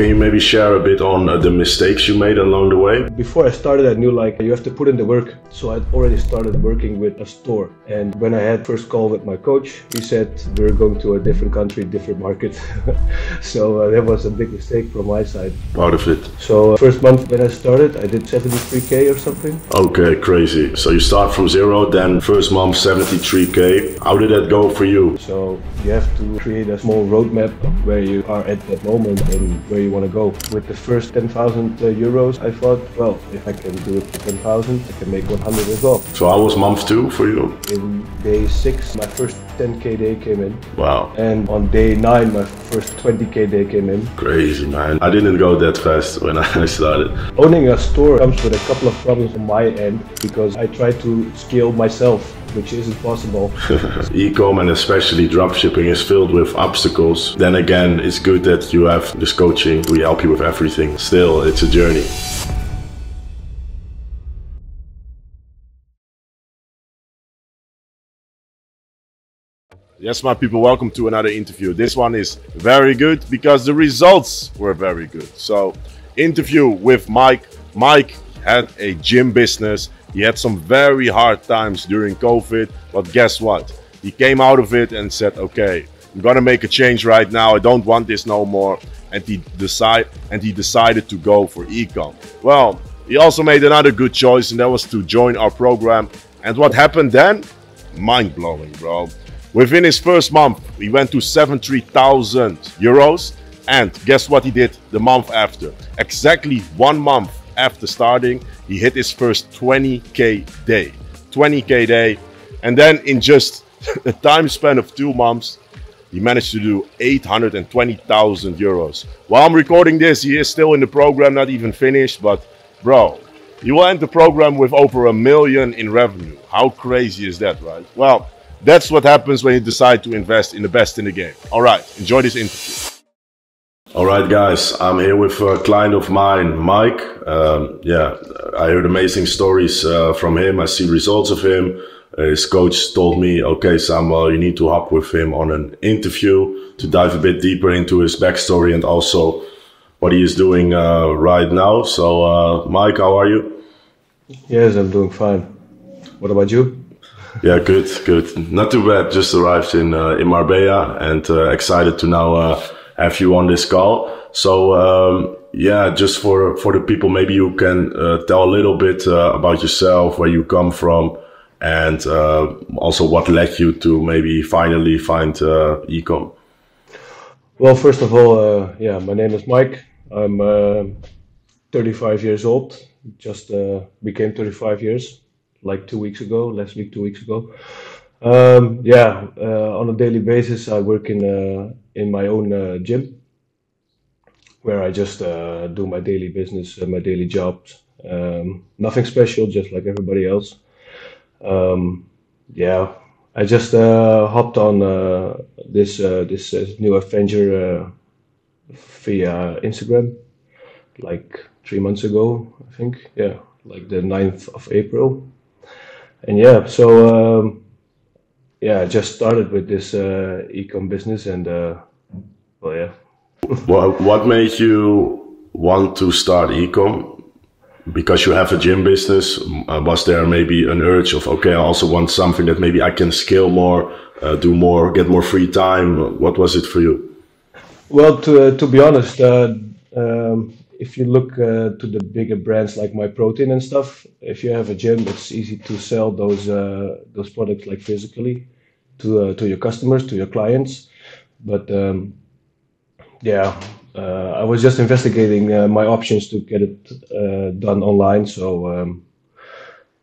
Can you maybe share a bit on uh, the mistakes you made along the way? Before I started, I knew like you have to put in the work. So I'd already started working with a store. And when I had first call with my coach, he said we're going to a different country, different market. so uh, that was a big mistake from my side. Part of it. So uh, first month when I started, I did 73k or something. Okay, crazy. So you start from zero, then first month 73k. How did that go for you? So you have to create a small roadmap where you are at that moment and where you want to go. With the first 10,000 uh, euros, I thought, well, if I can do it for 10,000, I can make 100 as well. So I was month two for you? In day six, my first 10k day came in. Wow. And on day nine, my first 20k day came in. Crazy, man. I didn't go that fast when I started. Owning a store comes with a couple of problems on my end because I try to scale myself which isn't possible. Ecom and especially dropshipping is filled with obstacles. Then again, it's good that you have this coaching. We help you with everything. Still, it's a journey. Yes, my people, welcome to another interview. This one is very good because the results were very good. So, interview with Mike. Mike had a gym business. He had some very hard times during COVID, but guess what? He came out of it and said, "Okay, I'm gonna make a change right now. I don't want this no more." And he decide and he decided to go for ecom. Well, he also made another good choice, and that was to join our program. And what happened then? Mind blowing, bro. Within his first month, he went to 73,000 euros. And guess what he did the month after? Exactly one month after starting, he hit his first 20k day. 20k day. And then in just a time span of two months, he managed to do 820,000 euros. While I'm recording this, he is still in the program, not even finished. But bro, you will end the program with over a million in revenue. How crazy is that, right? Well, that's what happens when you decide to invest in the best in the game. All right, enjoy this interview. All right, guys, I'm here with a client of mine, Mike. Um, yeah, I heard amazing stories uh, from him. I see results of him. Uh, his coach told me, okay, Samuel, you need to hop with him on an interview to dive a bit deeper into his backstory and also what he is doing uh, right now. So, uh, Mike, how are you? Yes, I'm doing fine. What about you? Yeah, good, good. Not too bad. Just arrived in uh, in Marbella and uh, excited to now uh, have you on this call. So um, yeah, just for for the people, maybe you can uh, tell a little bit uh, about yourself, where you come from, and uh, also what led you to maybe finally find ecom. Well, first of all, yeah, my name is Mike. I'm 35 years old. Just became 35 years like two weeks ago, last week, two weeks ago. Um, yeah, uh, on a daily basis, I work in uh, in my own uh, gym, where I just uh, do my daily business, uh, my daily jobs. Um, nothing special, just like everybody else. Um, yeah, I just uh, hopped on this this new adventure via Instagram, like three months ago, I think. Yeah, like the 9th of April and yeah, so um, yeah, I just started with this uh, ecom business, and uh, well, yeah. what what made you want to start ecom? Because you have a gym business, uh, was there maybe an urge of okay, I also want something that maybe I can scale more, uh, do more, get more free time? What was it for you? Well, to uh, to be honest, uh, um, if you look uh, to the bigger brands like Myprotein and stuff, if you have a gym, it's easy to sell those uh, those products like physically to uh, to your customers, to your clients. But um, yeah, uh, I was just investigating uh, my options to get it uh, done online. So um,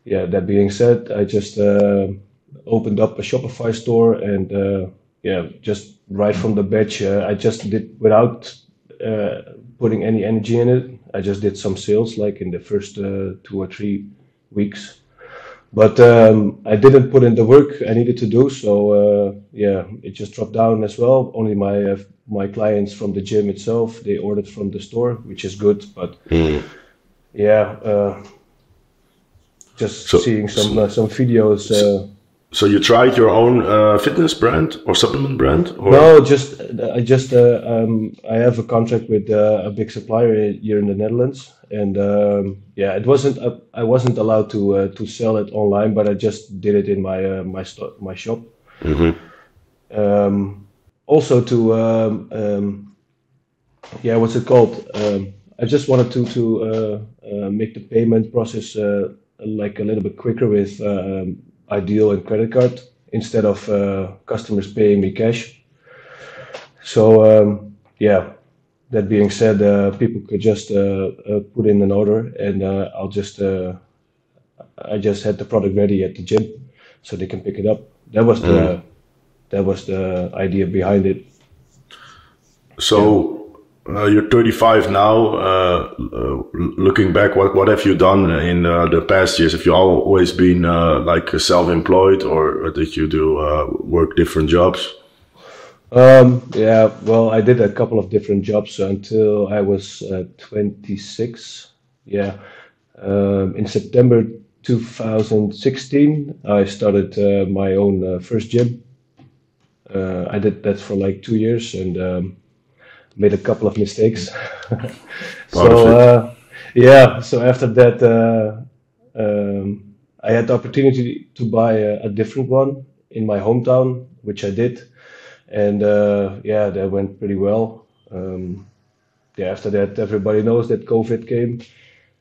yeah, that being said, I just opened up a Shopify store and yeah, just right from the batch, I just did without putting any energy in it. I just did some sales like in the first uh, two or three weeks, but um, I didn't put in the work I needed to do. So uh, yeah, it just dropped down as well. Only my uh, my clients from the gym itself they ordered from the store, which is good. But mm. yeah, uh, just so, seeing some uh, some videos uh, So you tried your own uh, fitness brand or supplement brand? Or? No, just I just uh, um, I have a contract with uh, a big supplier here in the Netherlands, and um, yeah, it wasn't uh, I wasn't allowed to uh, to sell it online, but I just did it in my uh, my sto- my shop. Um, also to um, um, yeah, what's it called? Um, I just wanted to to uh, uh, make the payment process uh, like a little bit quicker with um, iDEAL and credit card instead of uh, customers paying me cash. So um, yeah, that being said, uh, people could just uh, uh, put in an order, and uh, I'll just uh, I just had the product ready at the gym, so they can pick it up. That was the that was the idea behind it. So uh, you're 35 now. Uh, uh, looking back, what what have you done in uh, the past years? Have you always been uh, like self-employed, or did you do uh, work different jobs? Um, yeah, well, I did a couple of different jobs until I was uh, 26. Yeah, um, in September 2016, I started uh, my own uh, first gym. Uh, I did that for like two years and um, made a couple of mistakes. So uh, yeah, so after that, uh, um, I had the opportunity to buy a, a different one in my hometown, which I did, and uh, yeah, that went pretty well. Um, yeah, after that, everybody knows that COVID came,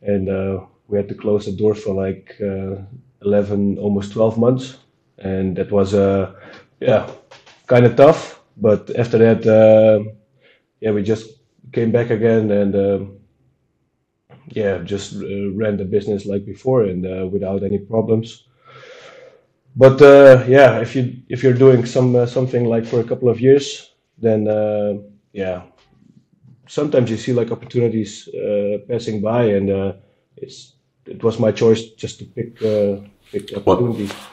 and uh, we had to close the door for like uh, 11, almost 12 months, and that was uh, yeah, kind of tough. But after that, uh, yeah, we just came back again and um, yeah, just uh, ran the business like before and uh, without any problems. But uh, yeah, if you if you're doing some uh, something like for a couple of years, then uh, yeah, sometimes you see like opportunities uh, passing by, and uh, it's it was my choice just to pick uh, What,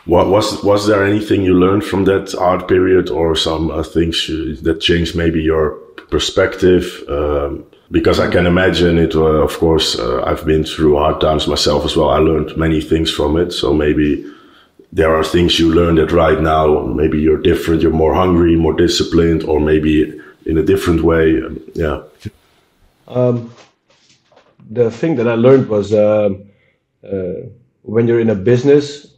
what was was there anything you learned from that hard period, or some uh, things that changed maybe your perspective? Um, because I can imagine it. Uh, of course, uh, I've been through hard times myself as well. I learned many things from it. So maybe there are things you learned that right now maybe you're different. You're more hungry, more disciplined, or maybe in a different way. Yeah. Um, the thing that I learned was um, uh, when you're in a business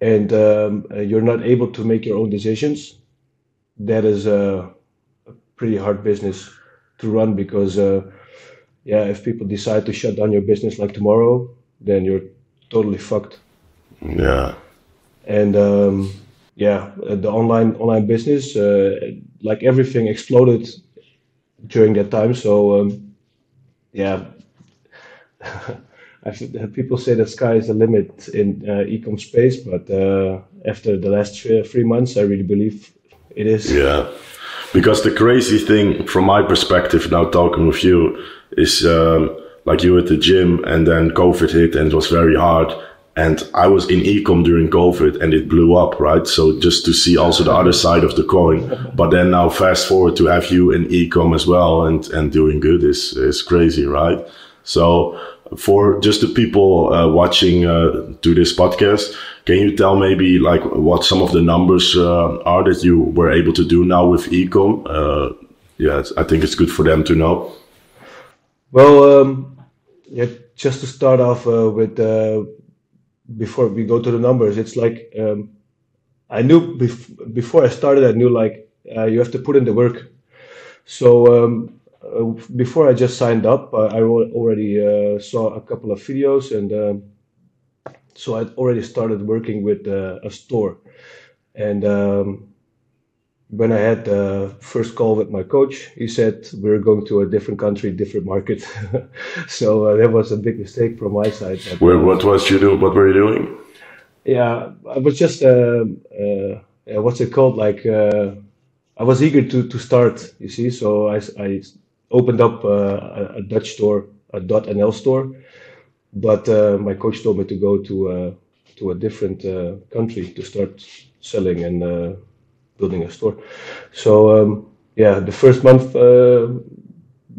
and um, you're not able to make your own decisions, that is a, a pretty hard business to run because, uh, yeah, if people decide to shut down your business like tomorrow, then you're totally fucked. Yeah. And um, yeah, the online online business, uh, like everything, exploded during that time. So um, yeah, I think people say the sky is the limit in uh, e-com space, but uh, after the last three, months, I really believe it is. Yeah, because the crazy thing, from my perspective, now talking with you, is um, like you were at the gym, and then COVID hit, and it was very hard. And I was in ecom during COVID, and it blew up, right? So just to see also the other side of the coin. But then now, fast forward to have you in ecom as well, and and doing good is is crazy, right? So for just the people uh, watching uh, to this podcast, can you tell maybe like what some of the numbers uh, are that you were able to do now with ecom? Uh, yeah, I think it's good for them to know. Well, um, yeah, just to start off uh, with, uh, before we go to the numbers, it's like um, I knew bef- before I started, I knew like uh, you have to put in the work. So um, before I just signed up, I, I already uh, saw a couple of videos, and um, so I already started working with uh, a store. And um, when I had the first call with my coach, he said we're going to a different country, different market. so uh, that was a big mistake from my side. Where, uh, what was you do? What were you doing? yeah, I was just uh, uh, what's it called? Like uh, I was eager to to start. You see, so I, I opened up uh, a, a Dutch store, a .nl store, but uh, my coach told me to go to uh, to a different uh, country to start selling and uh, building a store. So um, yeah, the first month uh,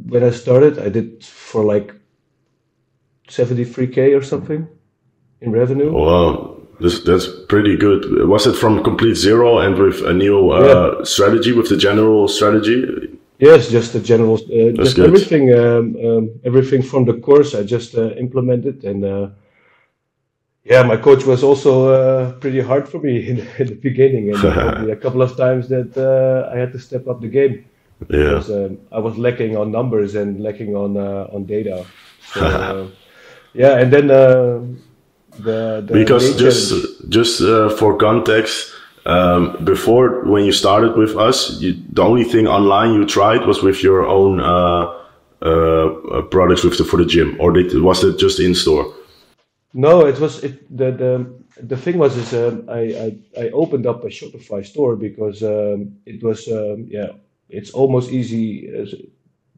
when I started, I did for like 73k or something in revenue. Wow, This, that's pretty good. Was it from complete zero and with a new uh, yeah. strategy, with the general strategy? Yes, just the general, uh, just good. everything, um, um, everything from the course I just uh, implemented, and uh, yeah, my coach was also uh, pretty hard for me in, in the beginning, and a couple of times that uh, I had to step up the game. Yeah, because, um, I was lacking on numbers and lacking on on data. So, yeah, and then the, the because just just uh, for context um, before when you started with us you, the only thing online you tried was with your own uh, uh, uh, products with the, for the gym or did, was it just in store? No it was it the the, the thing was is um, I, I, I opened up a shopify store because um, it was um, yeah it's almost easy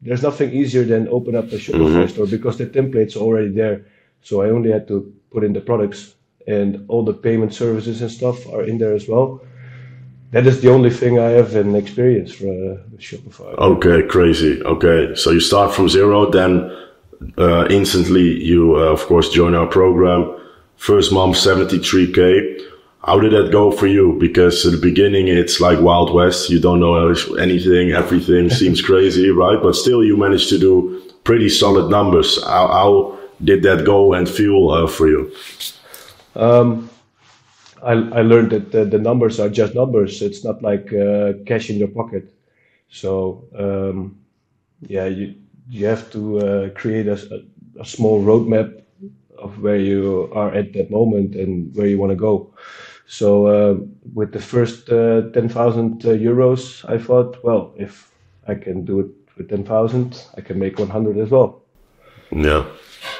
there's nothing easier than open up a shopify mm -hmm. store because the template's are already there. So i only had to put in the products and all the payment services and stuff are in there as well. That is the only thing I have in experience for uh, Shopify. Okay, crazy. Okay, so you start from zero, then uh, instantly you, uh, of course, join our program. First month, 73k. How did that go for you? Because at the beginning, it's like Wild West. You don't know anything. Everything seems crazy, right? But still, you managed to do pretty solid numbers. How, how did that go and feel uh, for you? Um, I, I learned that the, the, numbers are just numbers. It's not like uh, cash in your pocket. So um, yeah, you you have to uh, create a, a, small roadmap of where you are at that moment and where you want to go. So uh, with the first uh, ten thousand uh, euros, I thought, well, if I can do it with ten thousand, I can make one hundred as well. Yeah.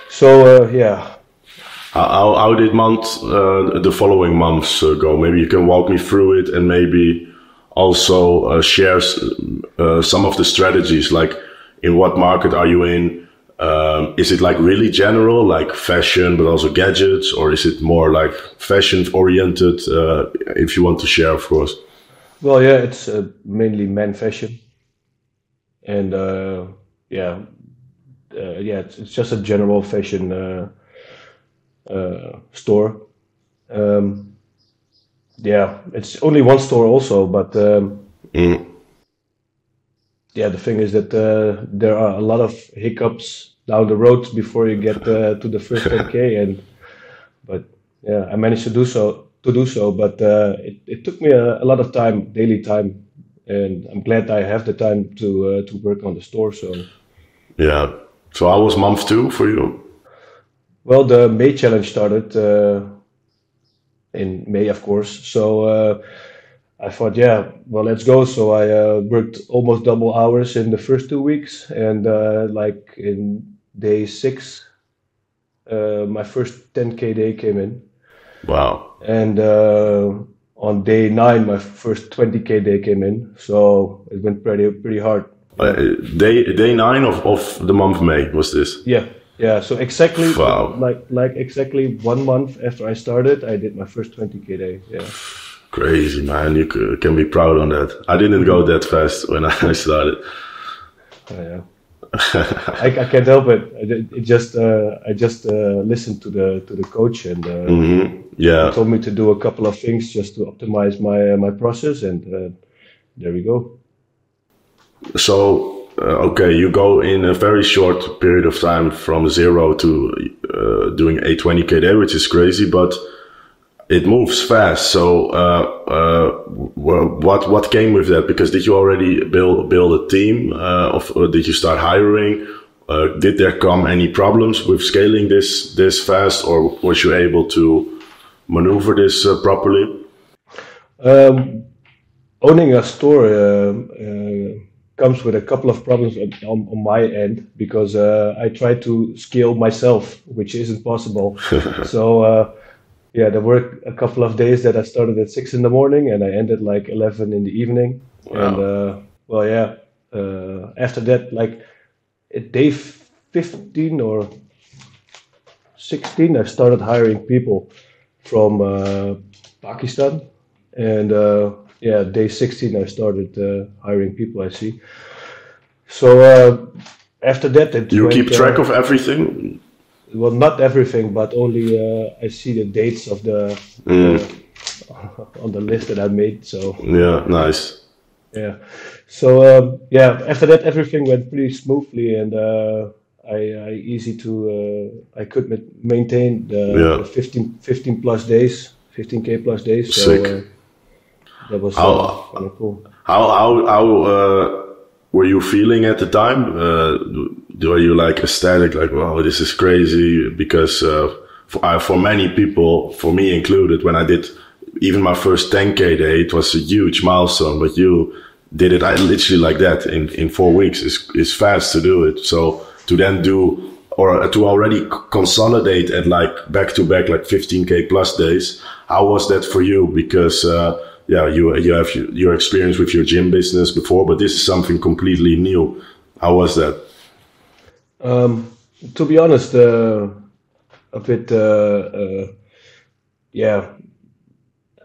So uh, yeah. How, how did month uh, the following months uh, go? Maybe you can walk me through it and maybe also uh, share uh, some of the strategies. Like, in what market are you in? Um, is it like really general, like fashion, but also gadgets, or is it more like fashion oriented? Uh, if you want to share, of course. Well, yeah, it's mainly men fashion, and yeah, uh, yeah, it's, it's, just a general fashion uh, uh, store. Um, yeah, it's only one store also, but um, mm. yeah, the thing is that uh, there are a lot of hiccups down the road before you get uh, to the first 10k, and but yeah, I managed to do so to do so, but uh, it, it took me a, a, lot of time, daily time, and I'm glad I have the time to to work on the store. So yeah, so how was month two for you? Well, the May challenge started uh, in May, of course. So uh, I thought, yeah, well, let's go. So I uh, worked almost double hours in the first two weeks, and uh, like in day six, uh, my first 10k day came in. Wow! And uh, on day nine, my first 20k day came in. So it went pretty pretty hard. Uh, day day nine of, of the month May was this? Yeah, yeah. So exactly wow. like like exactly one month after I started, I did my first 20k day. Yeah. Crazy man, you can be proud on that. I didn't go that fast when I started. Oh, yeah. I, I, can't help it. It just uh, I just uh, listened to the to the coach and uh, mm-hmm. yeah, told me to do a couple of things just to optimize my uh, my process, and uh, there we go. So, uh, okay, you go in a very short period of time from zero to uh, doing a 20k day, which is crazy, but it moves fast. So, uh, uh what what came with that? Because did you already build build a team, uh, of, or did you start hiring? Uh, did there come any problems with scaling this this fast, or was you able to maneuver this properly? Um, owning a store um, comes with a couple of problems on, on my end because uh, I try to scale myself, which isn't possible. so uh, yeah, there were a couple of days that I started at six in the morning and I ended like eleven in the evening. Wow. And uh, well, yeah, uh, after that, like at day fifteen or sixteen, I started hiring people from uh, Pakistan and uh, yeah, day 16, I started uh, hiring people. I see. So uh, after that, it you went, keep track uh, of everything. well, not everything, but only uh, I see the dates of the Mm. on the list that I made. So Yeah, nice. yeah, so um, yeah, after that everything went pretty smoothly, and uh, I, I easy to uh, I could maintain the, Yeah. the 15, 15 plus days, 15k plus days. So Sick. uh, that was How- uh, cool. How how how uh, were you feeling at the time? Uh, were you like ecstatic, like wow, this is crazy? Because uh, for uh, for many people, for me included, when I did even my first 10k day, it was a huge milestone. But you did it I, literally like that in in four weeks. It's is fast to do it. So to then do or to already consolidate at like back to back like 15k plus days. How was that for you? Because uh, yeah, you you have your, experience with your gym business before, but this is something completely new. How was that? Um, to be honest, uh, a bit, uh, uh, yeah,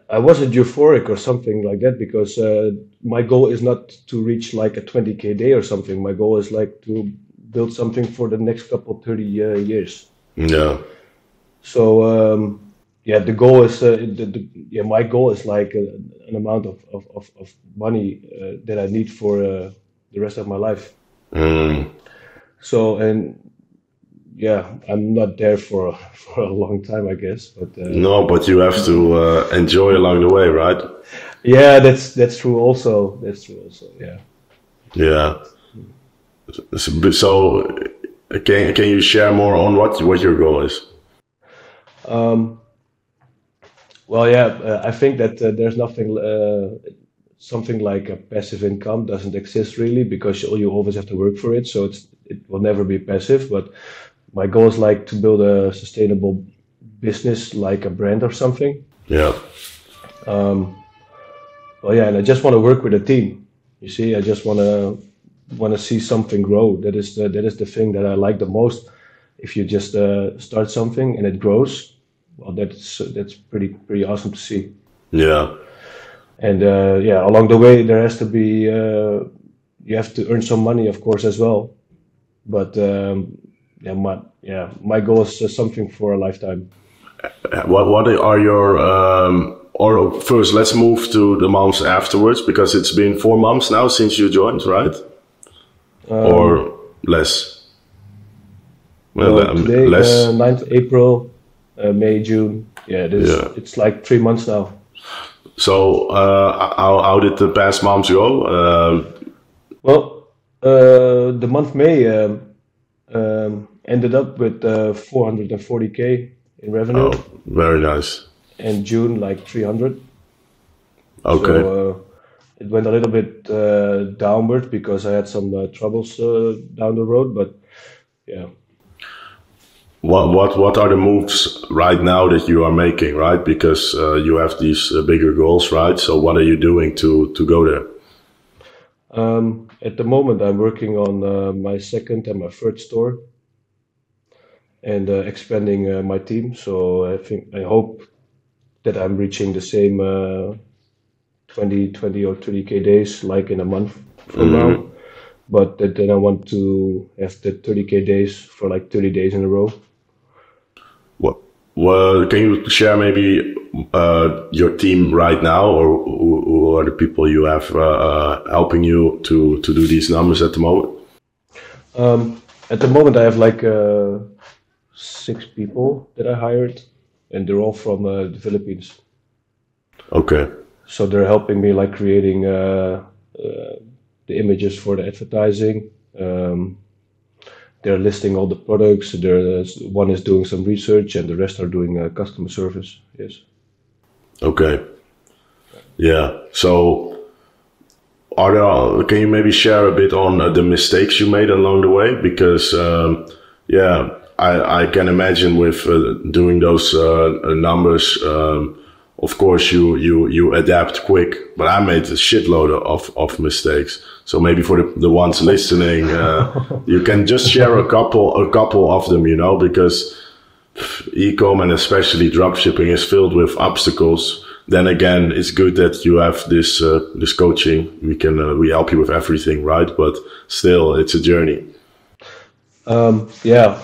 I wasn't euphoric or something like that because uh, my goal is not to reach like a 20k day or something. My goal is like to build something for the next couple 30 uh, years. Yeah, So um, yeah, the goal is uh, the, the, yeah my goal is like uh, an amount of of, of, of money uh, that I need for uh, the rest of my life. Mm, So and yeah, I'm not there for for a long time, I guess. But uh, no, but you have to uh, enjoy along the way, right? yeah, that's that's true. Also, that's true. Also, yeah. Yeah. So, so can can you share more on what what your goal is? Um, well, yeah, uh, I think that uh, there's nothing, uh, something like a passive income doesn't exist really because you, you always have to work for it. So it's it will never be passive. But my goal is like to build a sustainable business, like a brand or something. Yeah. Um, well, yeah, and I just want to work with a team. You see, I just want to want to see something grow. That is the that is the thing that I like the most. If you just uh, start something and it grows, well, that's that's pretty pretty awesome to see. Yeah. And uh, yeah, along the way there has to be uh, you have to earn some money, of course, as well. But um, yeah, my yeah my goal is uh, something for a lifetime. What what are your um, or first let's move to the months afterwards because it's been four months now since you joined, right? or less. Well, um, today, less. uh, 9th April, uh, May, June. Yeah, it is. Yeah. It's like three months now. so uh, how how did the past months go? Uh, Well, uh, the month May um, um, ended up with uh, 440k in revenue, oh, very nice. and June like 300. Okay. So uh, it went a little bit uh, downward because I had some uh, troubles uh, down the road, but yeah. What what what are the moves right now that you are making, right? Because uh, you have these uh, bigger goals, right? So what are you doing to to go there? Um, at the moment, I'm working on uh, my second and my third store, and uh, expanding uh, my team. So I think I hope that I'm reaching the same uh, 20, 20 or 30k days like in a month from now. But that, then I want to have the 30k days for like 30 days in a row. Well, can you share maybe uh, your team right now, or who, who are the people you have uh, uh, helping you to to do these numbers at the moment? Um, at the moment, I have like uh, six people that I hired, and they're all from uh, the Philippines. Okay. So they're helping me like creating uh, uh, the images for the advertising. Um, they're listing all the products. There, one is doing some research, and the rest are doing uh, customer service. Yes. Okay. Yeah. So, are there? Can you maybe share a bit on uh, the mistakes you made along the way? Because, um, yeah, I, I can imagine with uh, doing those uh, uh, numbers. Um, of course, you you you adapt quick, but I made a shitload of of mistakes. So maybe for the, the ones listening, uh, you can just share a couple a couple of them, you know, because ecom and especially dropshipping is filled with obstacles. Then again, it's good that you have this uh, this coaching. We can uh, we help you with everything, right? But still, it's a journey. Um, yeah.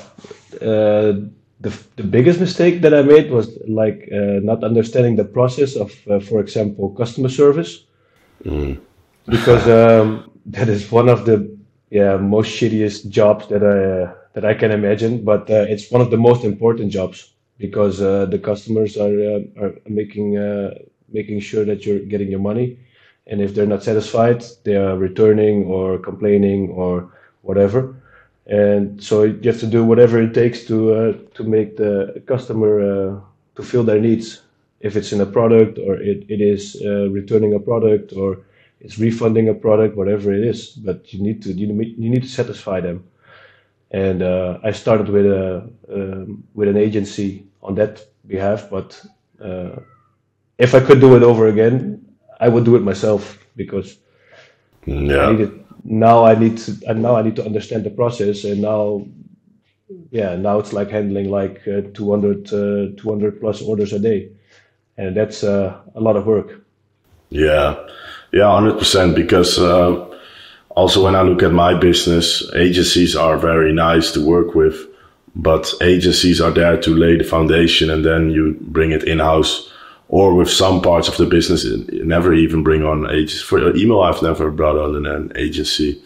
The, the biggest mistake that I made was like uh, not understanding the process of, uh, for example, customer service, mm. because um, that is one of the yeah most shittiest jobs that I uh, that I can imagine. But uh, it's one of the most important jobs because uh, the customers are uh, are making making sure that you're getting your money, and if they're not satisfied, they are returning or complaining or whatever and so you have to do whatever it takes to uh, to make the customer uh, to fill their needs if it's in a product or it, it is uh, returning a product or it's refunding a product whatever it is but you need to you need to satisfy them and uh, I started with a um, with an agency on that behalf but uh, if I could do it over again I would do it myself because yeah. I needed now I need to and now I need to understand the process and now yeah now it's like handling like uh, 200 uh, 200 plus orders a day. And that's uh, a lot of work. Yeah. Yeah 100% because uh, also when I look at my business agencies are very nice to work with but agencies are there to lay the foundation and then you bring it in house or with some parts of the business, never even bring on agents. For email, I've never brought on an agency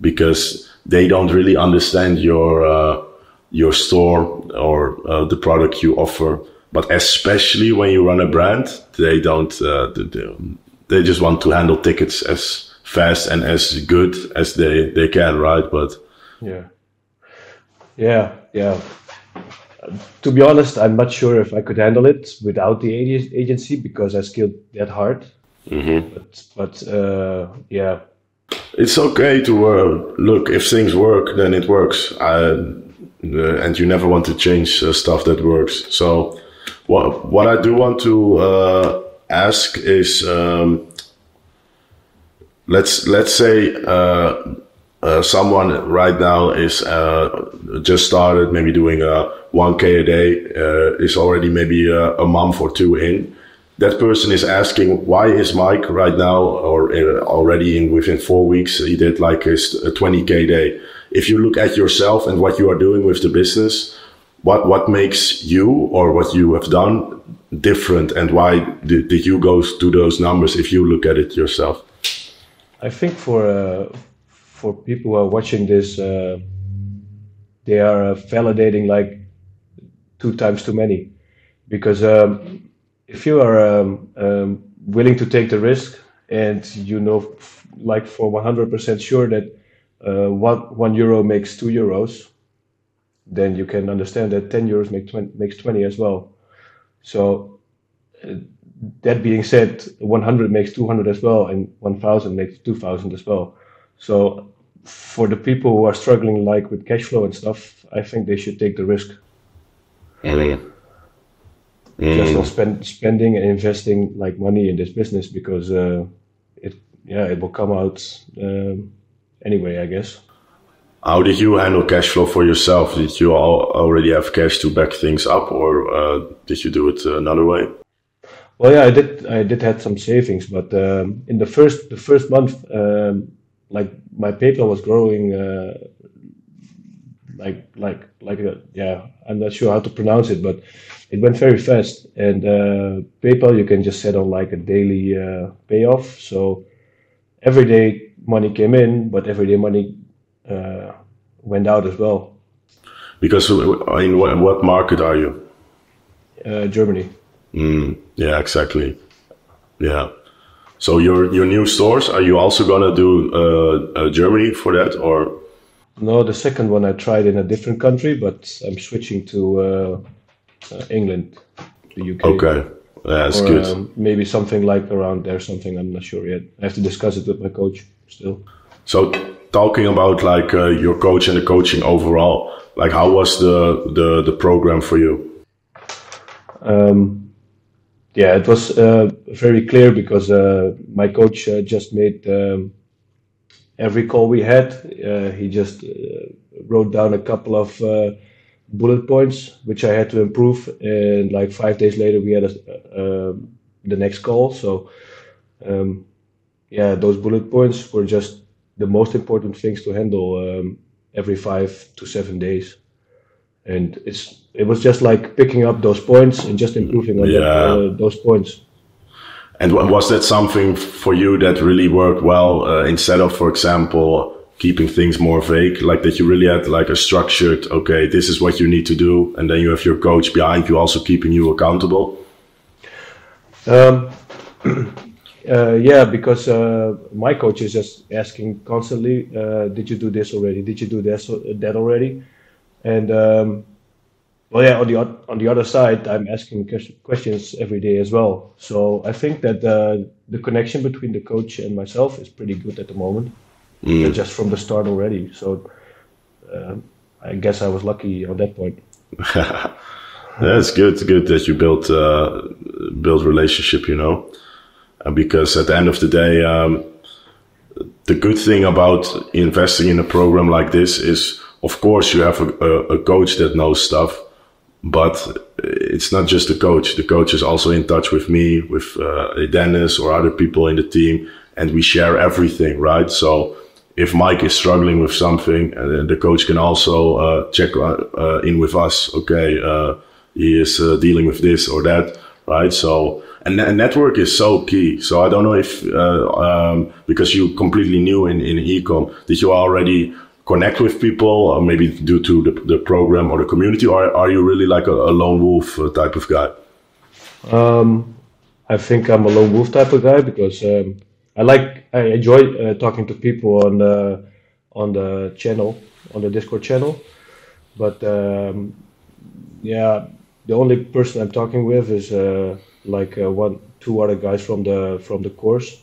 because they don't really understand your uh, your store or uh, the product you offer. But especially when you run a brand, they don't. Uh, they just want to handle tickets as fast and as good as they they can, right? But yeah, yeah, yeah to be honest, I'm not sure if I could handle it without the agency because I skilled that hard. Mm-hmm. But, but uh, yeah, it's okay to uh, look if things work, then it works, uh, and you never want to change uh, stuff that works. So, what what I do want to uh, ask is, um, let's let's say uh, uh, someone right now is uh, just started maybe doing a 1k a day. Uh, is already maybe a, a, month or two in. That person is asking why is mike right now or uh, already in within four weeks he did like his 20k day? If you look at yourself and what you are doing with the business what what makes you or what you have done different and why did, did you go to those numbers if you look at it yourself? I think for uh, for people who are watching this, uh, they are uh, validating like two times too many. Because um, if you are um, um, willing to take the risk and you know, like for 100% sure that uh, one, one euro makes two euros, then you can understand that 10 euros make 20, makes 20 as well. So uh, that being said, 100 makes 200 as well, and 1000 makes 2000 as well. So for the people who are struggling like with cash flow and stuff, I think they should take the risk. Mm. Just not spend, spending and investing like money in this business because uh, it yeah it will come out um, anyway, I guess. How did you handle cash flow for yourself? Did you already have cash to back things up, or uh, did you do it another way? Well, yeah, I did. I did have some savings, but um, in the first the first month, um, like my PayPal was growing uh, like like like a, yeah I'm not sure how to pronounce it but it went very fast. And uh, PayPal you can just set on like a daily uh, payoff. So every day money came in but every day money uh, went out as well. Because uh, in what market are you? Uh, Germany. Mm, yeah exactly. Yeah so your your new stores are you also gonna do uh, uh, Germany for that or? No, the second one I tried in a different country, but I'm switching to uh, uh England, the UK. Okay, that's or, good. Um, maybe something like around there, something I'm not sure yet. I have to discuss it with my coach still. So talking about like uh, your coach and the coaching overall, like how was the the the program for you? Um, yeah, it was uh, very clear because uh, my coach uh, just made um, every call we had. Uh, he just uh, wrote down a couple of uh, bullet points which I had to improve, and like five days later we had a, um, the next call. So um, yeah, those bullet points were just the most important things to handle um, every five to seven days, and it's it was just like picking up those points and just improving on Yeah. that, uh, those points. And was that something for you that really worked well uh, instead of, for example, keeping things more vague, like that you really had like a structured, okay, this is what you need to do, and then you have your coach behind you also keeping you accountable. Um, uh, yeah, because uh, my coach is just asking constantly, uh, "Did you do this already? Did you do this that already?" And um, well, yeah, on the on the other side, I'm asking questions every day as well. So I think that uh, the connection between the coach and myself is pretty good at the moment, uh, just from the start already. So uh, I guess I was lucky on that point. That's good. Good that you built uh, build relationship. You know, Uh, because at the end of the day, um, the good thing about investing in a program like this is, of course, you have a, a, a coach that knows stuff, but it's not just the coach. The coach is also in touch with me, with uh, Dennis or other people in the team, and we share everything, right? So if Mike is struggling with something, uh, the coach can also uh, check uh, uh, in with us. Okay, uh, he is uh, dealing with this or that, right? So and, and network is so key. So I don't know if um, because you completely new in in ecom, did you already connect with people, or maybe due to the, the program or the community, or are you really like a, a lone wolf uh, type of guy? Um, I think I'm a lone wolf type of guy because um, I like I enjoy uh, talking to people on the on the channel on the Discord channel, but um, yeah, the only person I'm talking with is uh, like uh, one two other guys from the from the course,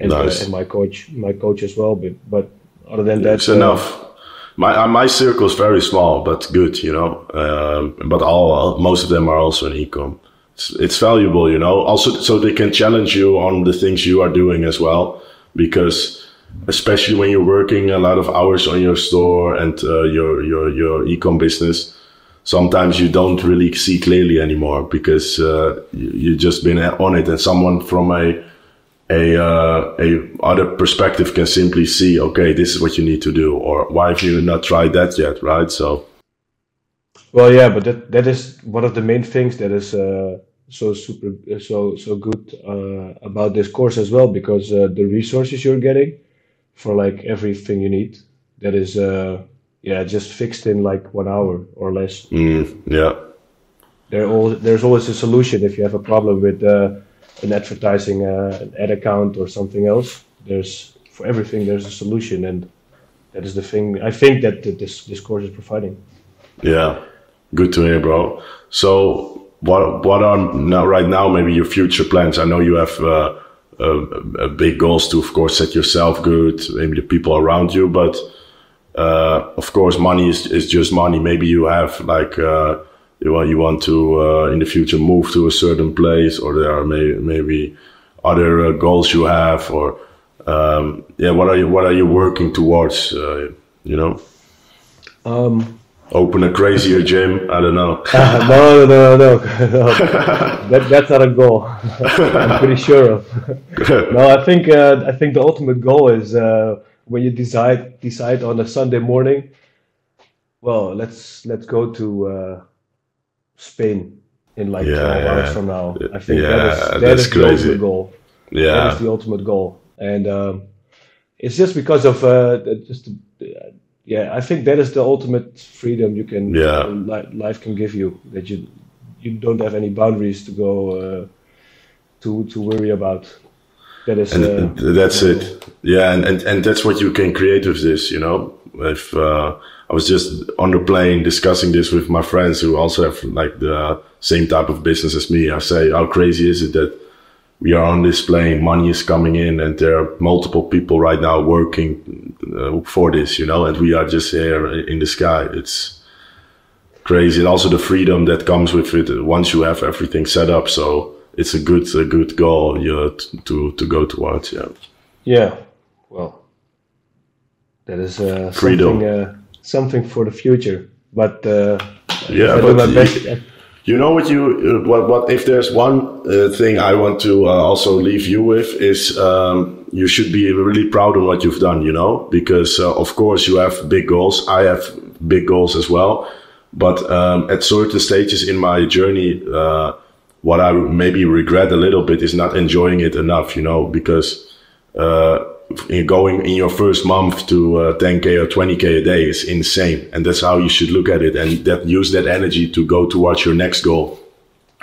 and, uh, Nice. and my coach my coach as well. But but other than that, It's uh, enough. My uh, my circle is very small, but good, you know. Um, but all most of them are also in ecom. It's, it's valuable, you know. Also, so they can challenge you on the things you are doing as well, because especially when you're working a lot of hours on your store and uh, your your your ecom business, sometimes you don't really see clearly anymore because uh, you, you've just been on it, and someone from a a uh, a other perspective can simply see, okay, this is what you need to do, or why have you not tried that yet, right? So Well, yeah, but that that is one of the main things that is uh, so super so so good uh, about this course as well because uh, the resources you're getting for like everything you need that is uh, yeah just fixed in like one hour or less. mm, yeah, There all there's always a solution if you have a problem with uh, an advertising uh, an ad account or something else. There's for everything there's a solution and that is the thing I think that th- this this course is providing. yeah, good to hear, bro. So what what are now right now maybe your future plans? I know you have. Uh, big goals to, of course, set yourself good, maybe the people around you, but uh, of course, money is, is just money. Maybe you have like uh, you want you want to uh, in the future move to a certain place, or there are may, maybe other uh, goals you have, or um, yeah, what are you what are you working towards? Uh, you know, Um, open a crazier gym. I don't know. no, no, no, no, no. That, that's not a goal. I'm pretty sure of. No, I think uh, I think the ultimate goal is uh, when you decide decide on a Sunday morning. Well, let's let's go to uh, Spain in like 12 Yeah, hours from now. I think Yeah, that is that that's is the ultimate goal. Yeah, is the ultimate goal, and um, it's just because of uh, just uh, yeah. I think that is the ultimate freedom you can Yeah. li- life can give you that you you don't have any boundaries to go uh, to to worry about. That is and uh, and that's it yeah and, and and that's what you can create with this you know if uh, i was just on the plane discussing this with my friends who also have like the same type of business as me. I say how crazy is it that we are on this plane money is coming in and there are multiple people right now working uh, for this you know and we are just here in the sky. It's crazy. And also the freedom that comes with it once you have everything set up. So it's a good a good goal you know, to to go towards yeah. Yeah. Well, that is uh, Freedom. something uh, something for the future. But uh, yeah but you, you know what you uh, what what if there's one uh, thing i want to uh, also leave you with is um, you should be really proud of what you've done you know because uh, of course you have big goals i have big goals as well But um, at certain stages in my journey, uh, what I maybe regret a little bit is not enjoying it enough, you know, because uh, going in your first month to uh, 10k or 20k a day is insane, and that's how you should look at it, and that use that energy to go towards your next goal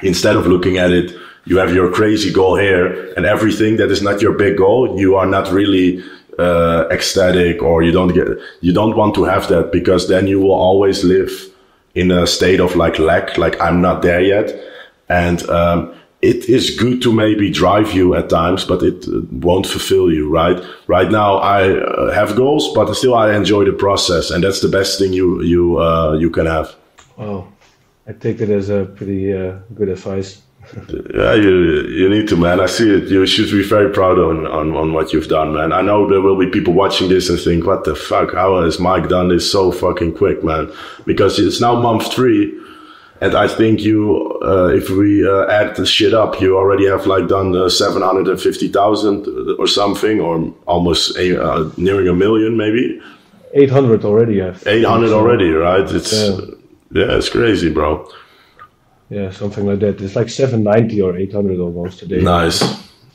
instead of looking at it. You have your crazy goal here, and everything that is not your big goal, you are not really uh, ecstatic, or you don't get, you don't want to have that because then you will always live in a state of like lack, like I'm not there yet. And um, it is good to maybe drive you at times, but it uh, won't fulfill you, right? Right now, I uh, have goals, but still I enjoy the process, and that's the best thing you you uh, you can have. Oh, I take it as a pretty uh, good advice. yeah, you you need to, man. I see it. You should be very proud on, on on what you've done, man. I know there will be people watching this and think, "What the fuck? How has Mike done this so fucking quick, man?" Because it's now month three, and I think you, uh, if we uh, add the shit up, you already have like done uh, seven hundred and fifty thousand or something, or almost a, uh, nearing a million, maybe. Eight hundred already. Eight hundred already, right? It's yeah. yeah, it's crazy, bro. Yeah, something like that. It's like 790 or 800 almost today. Nice.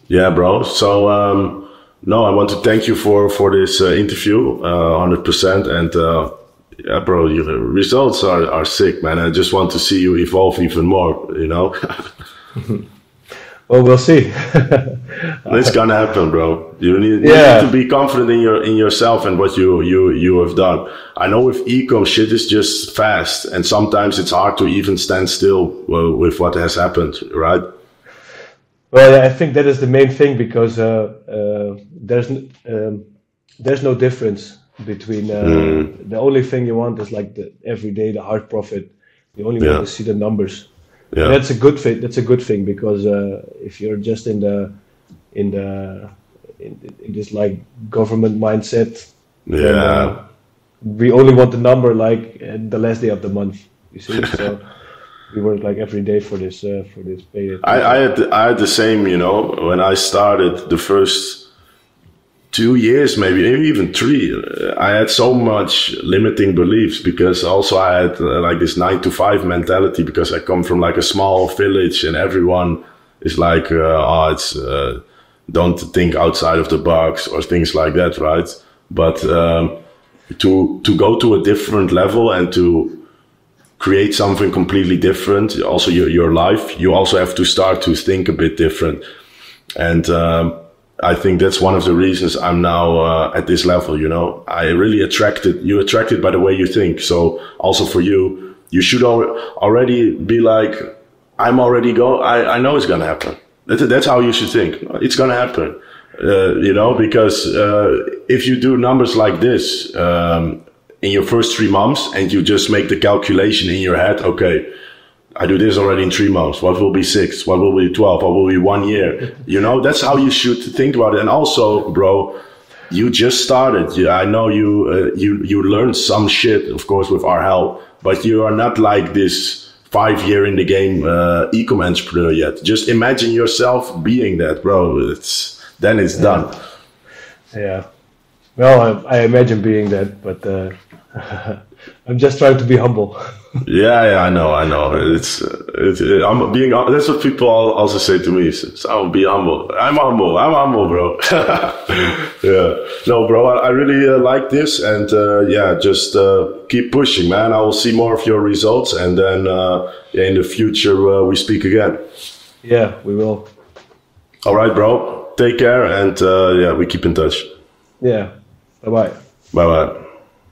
Yeah, bro. So, um, no, I want to thank you for, for this uh, interview, uh, 100%. And, uh, yeah, bro, your results are, are sick, man. I just want to see you evolve even more, you know? Well, we'll see. it's gonna happen, bro. You need, you yeah. need, to be confident in your in yourself and what you you you have done. I know with ecom shit is just fast, and sometimes it's hard to even stand still with what has happened, right? Well, I think that is the main thing because uh, uh, there's um, there's no difference between uh, mm. the only thing you want is like the every day the hard profit. You only yeah. want to see the numbers yeah. that's a good thing. That's a good thing because uh, if you're just in the in the in, in this like government mindset, yeah, then, uh, we only want the number like the last day of the month. You see, so we work like every day for this uh, for this pay. I, I had the, I had the same, you know, when I started the first two years, maybe, even three, I had so much limiting beliefs because also I had uh, like this nine to five mentality because I come from like a small village and everyone is like, uh, oh, it's, uh, don't think outside of the box or things like that, right? But, um, to, to go to a different level and to create something completely different, also your, your life, you also have to start to think a bit different. And, um, I think that's one of the reasons I'm now uh, at this level. You know, I really attracted you attracted by the way you think. So also for you, you should al- already be like, I'm already go. I, I know it's gonna happen. That, that's how you should think. It's gonna happen. Uh, you know, because uh, if you do numbers like this um, in your first three months and you just make the calculation in your head, okay I do this already in three months. What will be six? What will be 12? What will be one year? You know, that's how you should think about it. And also, bro, you just started. I know you, uh, you, you learned some shit, of course, with our help, but you are not like this five year in the game, uh, ecom entrepreneur yet. Just imagine yourself being that, bro. It's, then it's yeah. done. Yeah. Well, I, I imagine being that, but, uh, I'm just trying to be humble. yeah, yeah, I know, I know. It's, it's, I'm being. That's what people also say to me. So be humble. I'm humble. I'm humble, bro. yeah. No, bro. I, I really uh, like this, and uh, yeah, just uh, keep pushing, man. I will see more of your results, and then uh, in the future uh, we speak again. Yeah, we will. All right, bro. Take care, and uh, yeah, we keep in touch. Yeah. Bye bye. Bye bye.